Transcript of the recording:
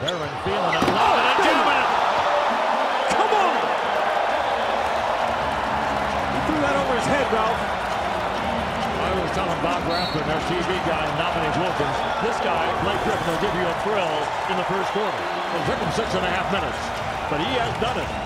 Baron feeling it, and. Come on! He threw that over his head, Ralph. I was telling Bob Rathbun, our TV guy, and Dominique Wilkins, this guy, Blake Griffin, will give you a thrill in the first quarter. It took him six and a half minutes, but he has done it.